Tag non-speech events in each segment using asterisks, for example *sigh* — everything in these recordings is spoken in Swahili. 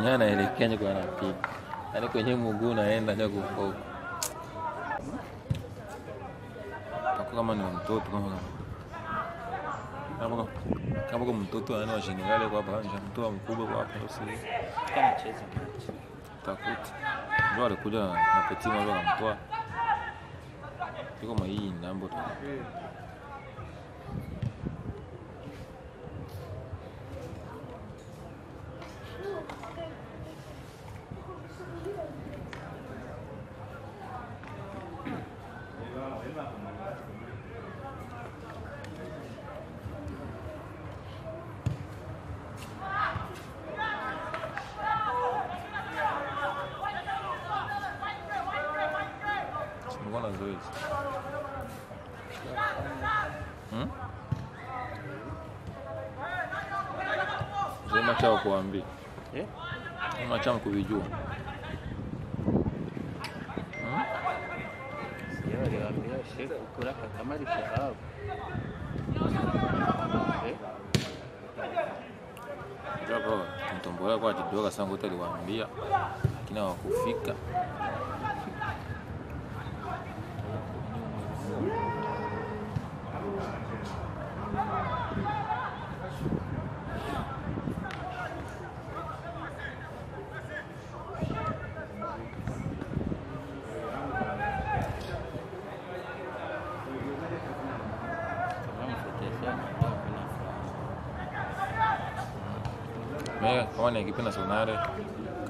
kwenye anaelekea nje kwa anapiga, yaani kwenye mguu unaenda nje kwa kama ni mtoto kama kama kama kwa mtoto ana wa generali kwa hapa nje, mtoto mkubwa kwa hapa usi Kama cheza takuti. Ndio alikuja na peti mmoja akamtoa mwa hii nambo tu Simekuwa na zoezi Hmm? Zema chao kuambia Eh? ama chao kuvijua Hmm? Sio aliwaambia shefu kuraka kama alisahau.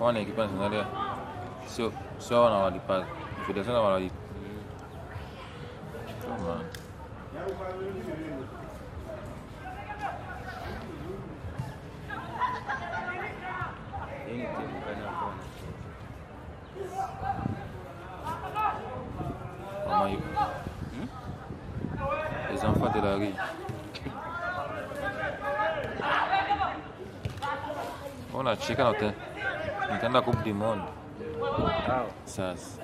kama nakipa Tanzania sio sio wanawalipa federation na wanawalipa kama Les enfants de la rue. On a cercato te. Nitaenda Hao. sasa.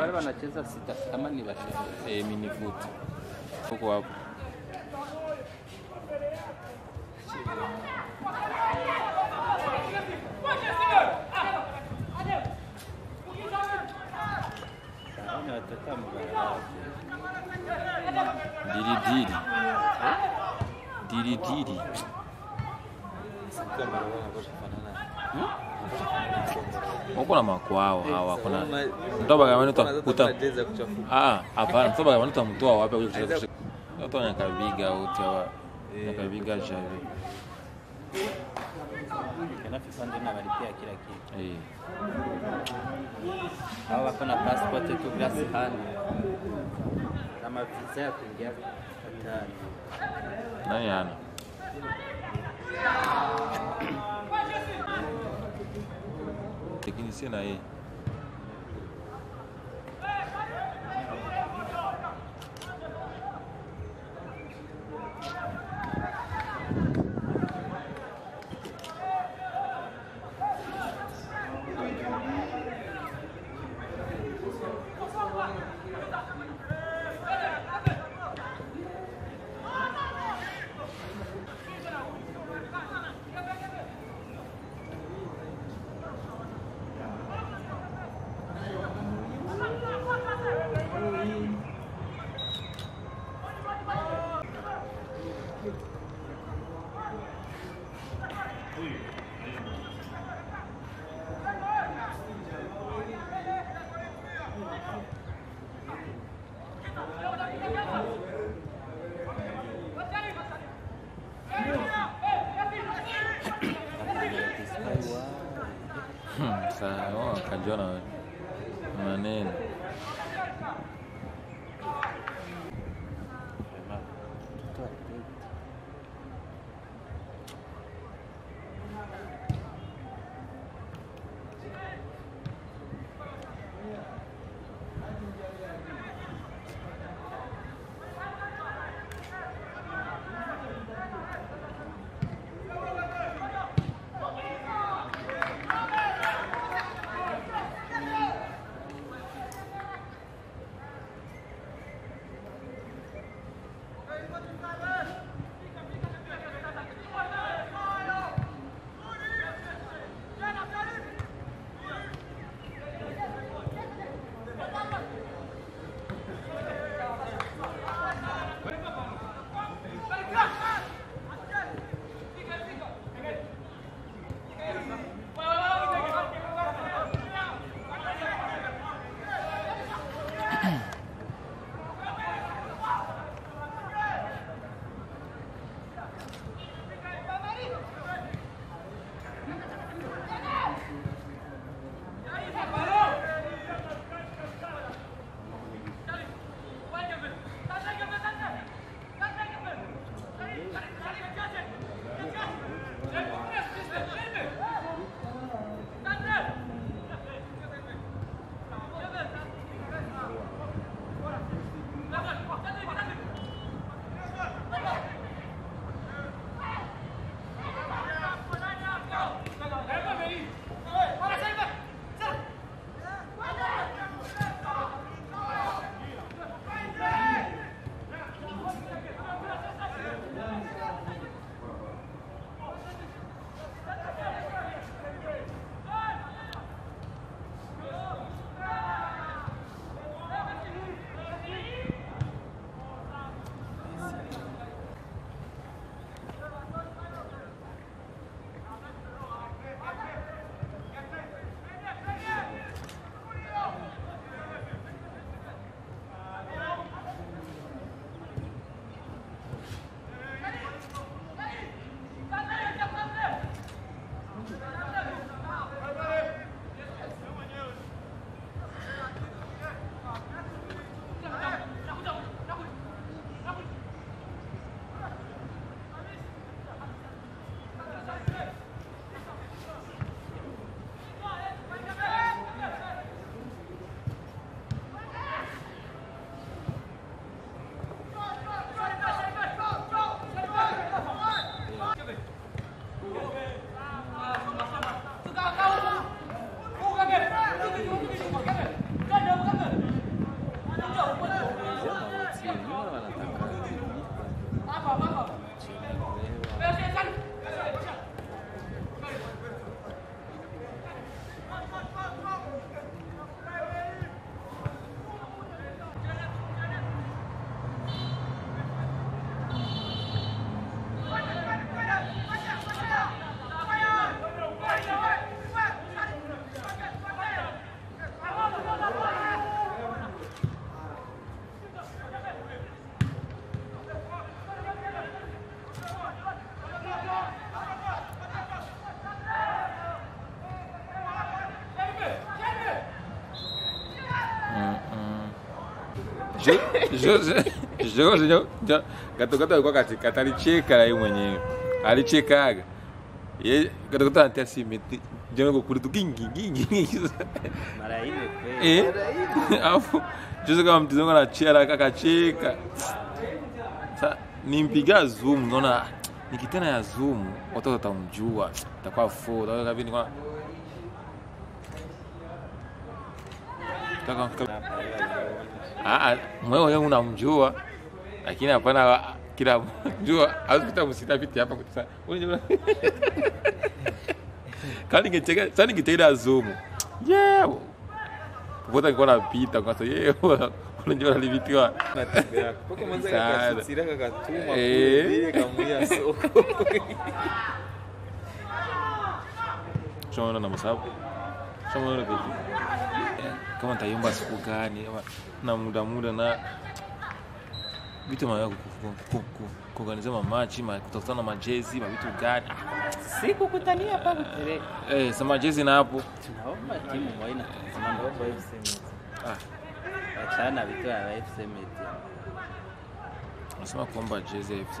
Wale wanacheza sita kama ni washefu. Eh, mini foot. Huko hapo. Na makwao hawa kuna mtoba kama mtu utakuta ah hapana mtoba kama mtu amtoa wapi kuja kucheza kucheza. Watu wanakabiga wote hawa. Nakabiga na walipia kila kitu. Eh. Hao wako na passport tu glasi hani Kama visa ya kuingia hatari. Nani ana? ensina aí. funciona. ¿eh? Gatogota alikuwa katikati, alicheka yeye mwenyewe, alichekaga. Ye anatia simiti jengo kukuli tu gingi gingi gingi. Mara ile kweli. eh, alafu juzi kama mtizangu anacheka akacheka. Sa nimpiga zoom, naona nikitena ya zoom watu watamjua, itakuwa full. Itakuwa vile kwa Taka- Hapa ila Ah, mwewe wewe unamjua lakini hapana kila jua azikuta msita viti hapa kali *laughs* ngecheka sasa ningetenda zoom yeah popote nilikuwa napita kwa sababu yeye unajua alivitiwa natembea mwanza Sana. kakasitsira kakatuma Eh. kamuya soko Ushaona na masabu? Ushaona kesho? Kama nitaiomba siku gani na muda muda na vitu ma kuorganize mamachi ma kutafutana majezi mavitu gani. Ah, Sikukutania pa eh, sema jezi na hapo. Tunaomba timu tunaomba FC ah, vitu ya FC nasema kuomba jezi ya FC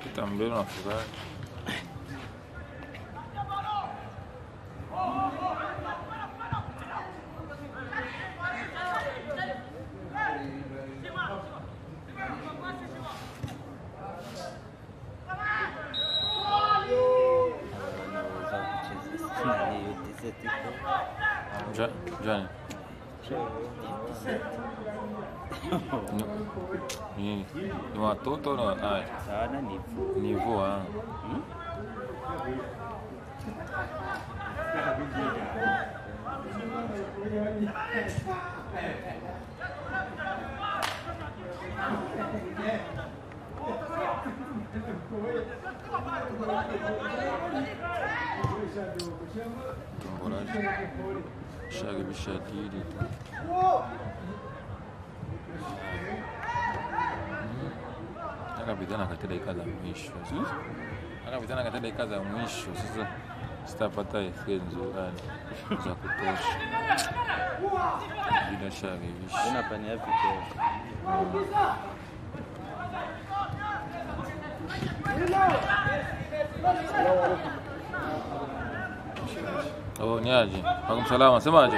que também na verdade. Akapitana katika dakika za mwisho. Akapitana katika dakika za mwisho. Sasa sitapata efe nzurani za kutosha. Bila sharevisha unapania vipi? oh, ni aje? Wakum salama semaje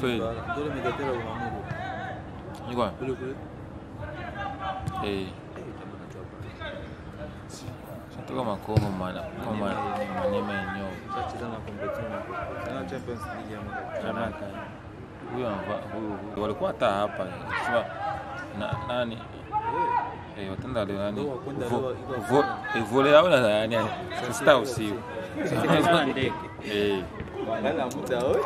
feuille. Igual. Eh. Sinto kama komo mwana kama manyema yenyewe. Haraka. Huyo huyo walikuwa hata hapa sio na nani eh watenda leo nani vole yao na nani sasa usiku. Eh. Wala muda wewe.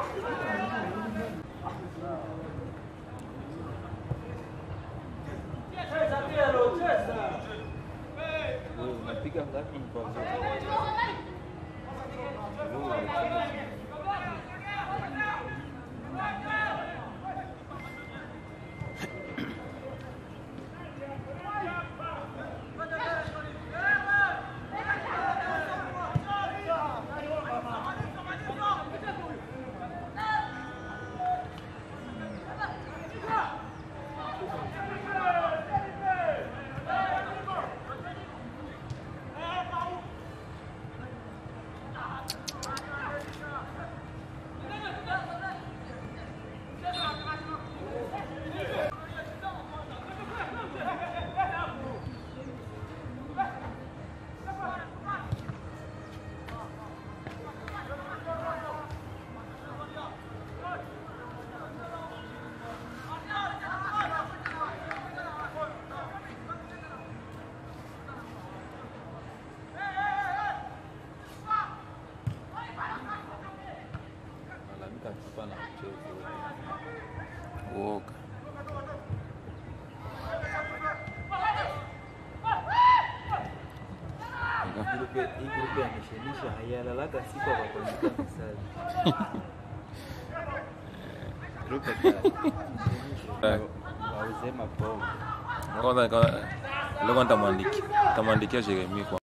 Kwanza nitamwandikia nitamwandikia Jeremy kwa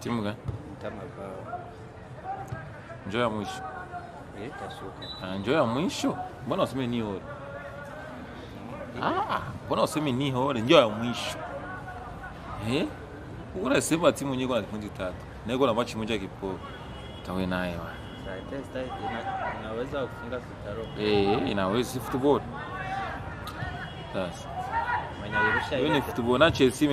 Timu gani? Mtama Bao. Njoo ya mwisho. Eh, Tasuka. Ah, njoo ya mwisho. Mbona useme ni hore? Ah, mbona useme ni hore? Njoo ya mwisho. Eh? Unasema timu nyingi na kikundi tatu. Na iko na machi moja kipo. Tawe naye wa. Sasa inaweza kufunga Vitaro. Eh, inaweza football. Sasa. Mwenye alirusha Yoni ni football na Chelsea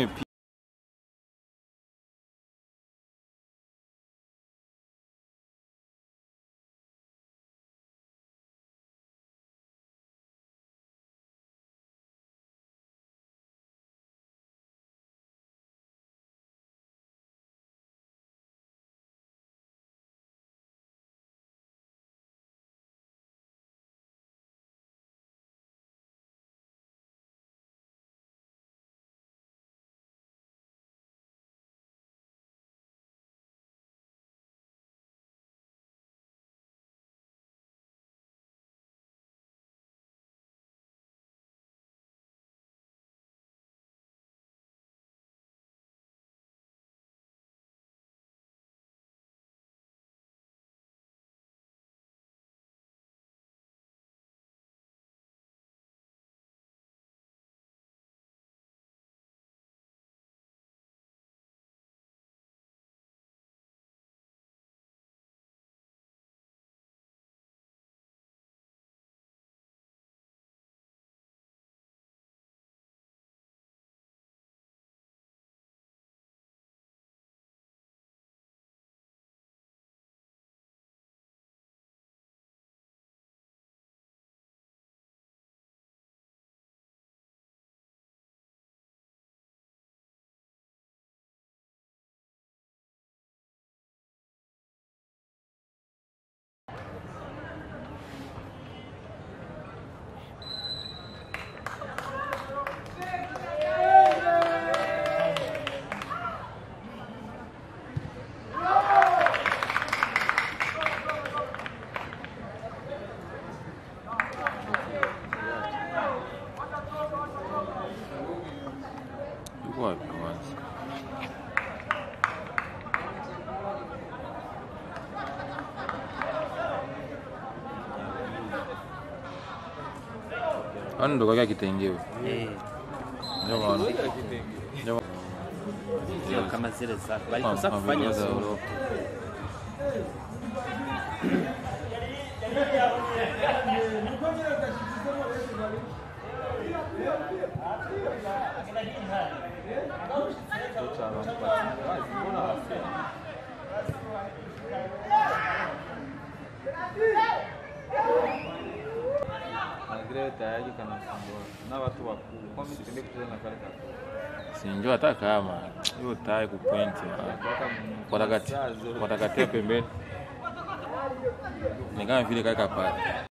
não kwa kitenge. Eh. Ndio bwana. Ndio bwana. Kama zile za walikosa kufanya solo. Tchau, tchau. Sinjo hata kama hiyo tai kupwenti watakatia pembeni, ni kama vile kaeka pale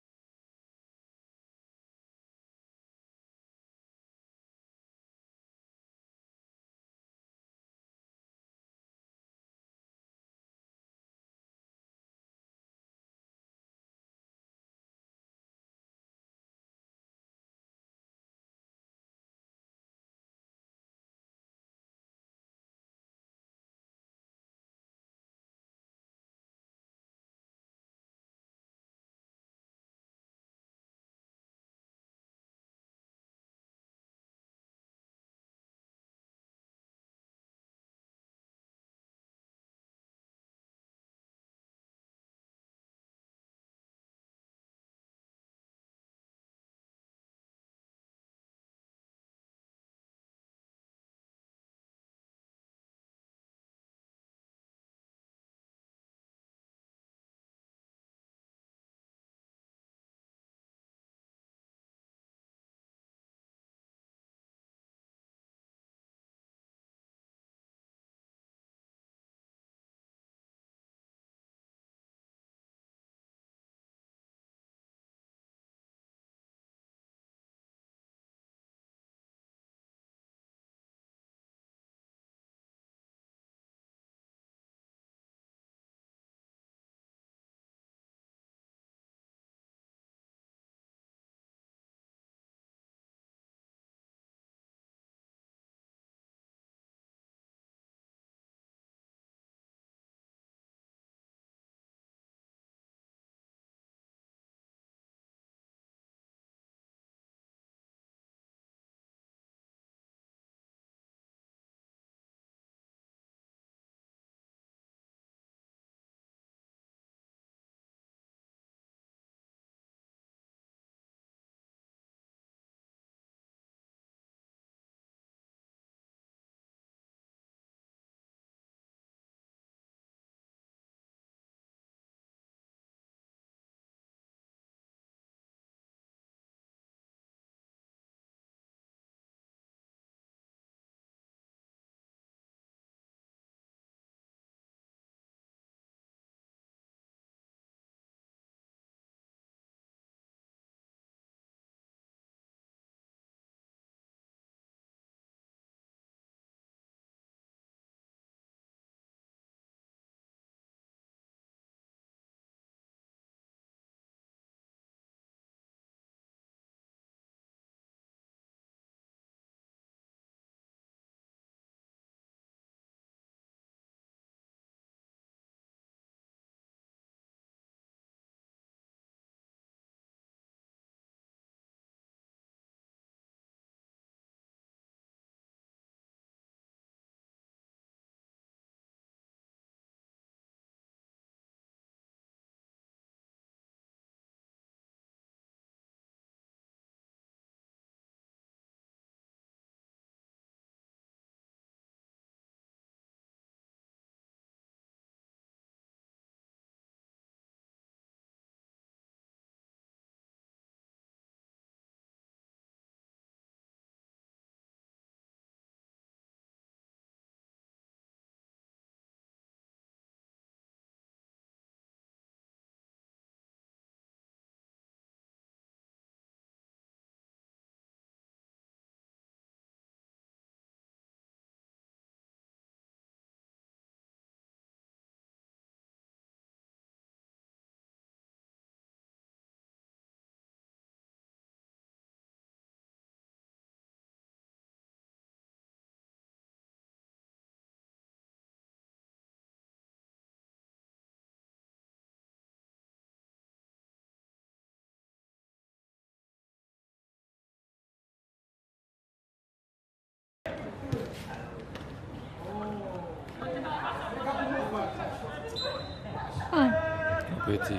Pete.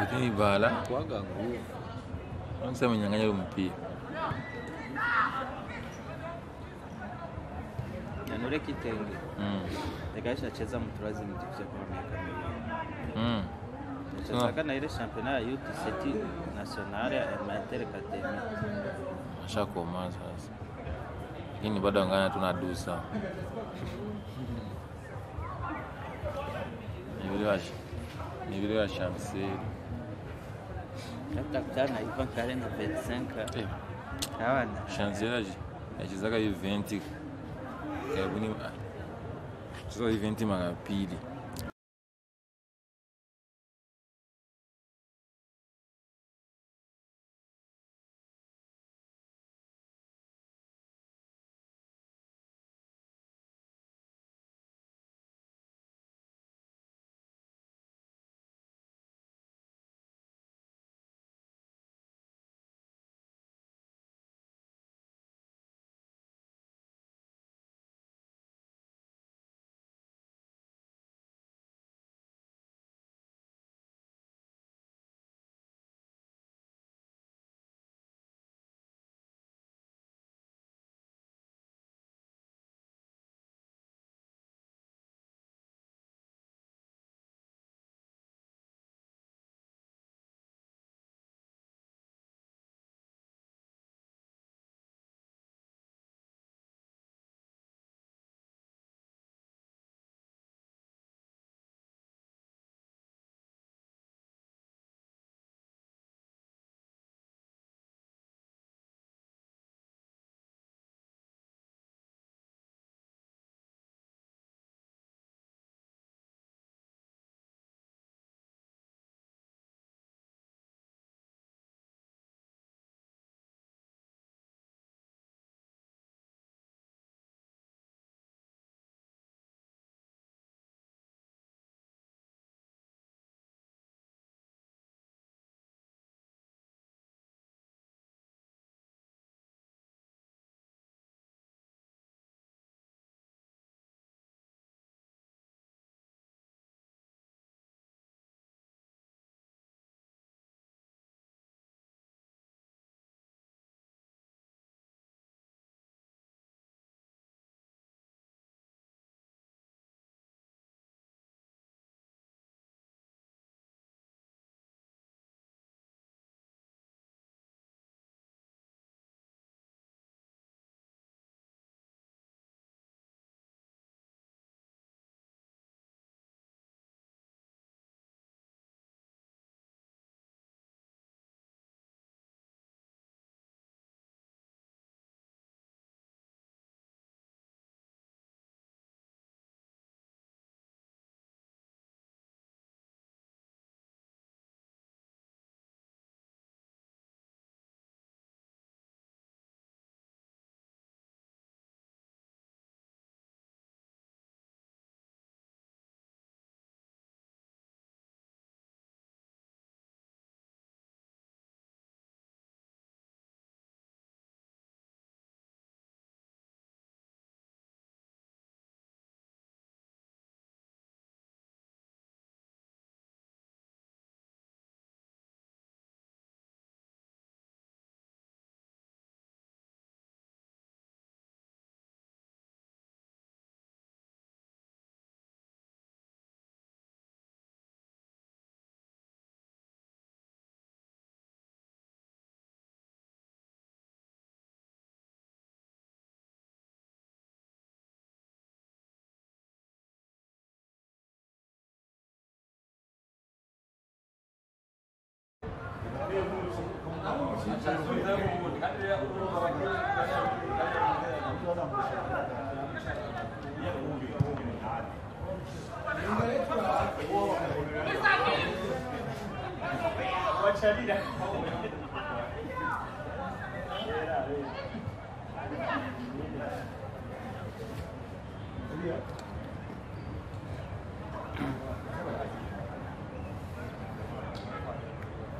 Lakini bala kwaga nguvu. anasema amenyang'anya ule mpira. Na nule kitenge. Mm. Nikaisha cheza mturazi mtifuza kwa miaka miwili. Mm. Nichezaka na ile championnat ya youth seti nationale ya Mater Academy. Ashakomaa sasa. Lakini bado angana tunadusa. *laughs* Ni Nivile ya Shamsiri. Hata kutana yuko kale na 25. Eh. Hawana. Shamsiri achizaga 20. Karibuni. Ah, Chizo 20 mara pili.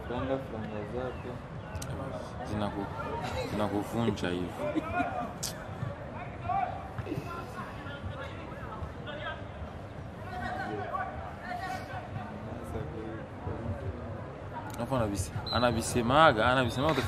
Flanga, flanga. kinaku, kinakuvunja hivi. Anabisemaga anabisemaga